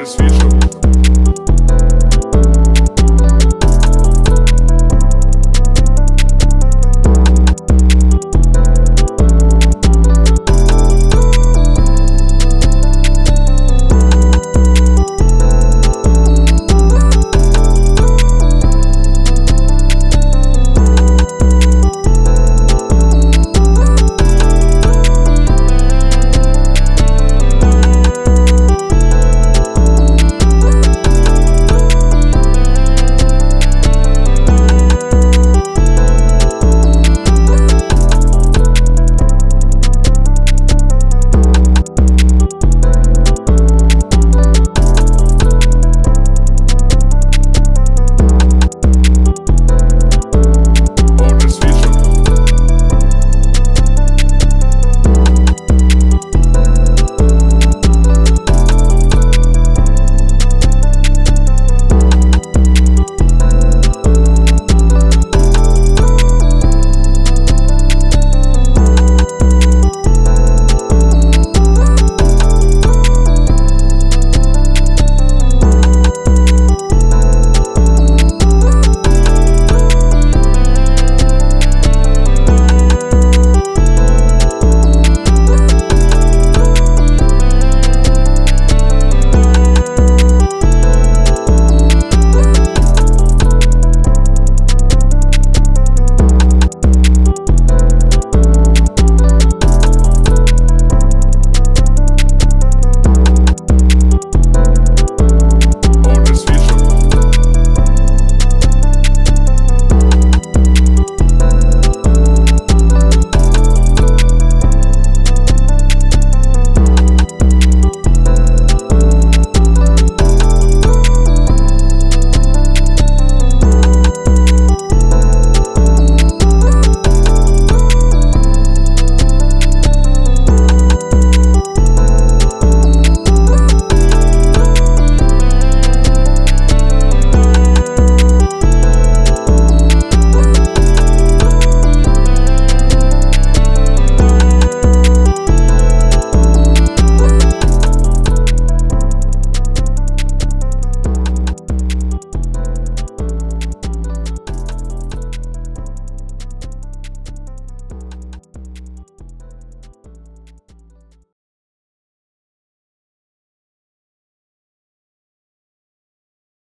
Chris Fischer.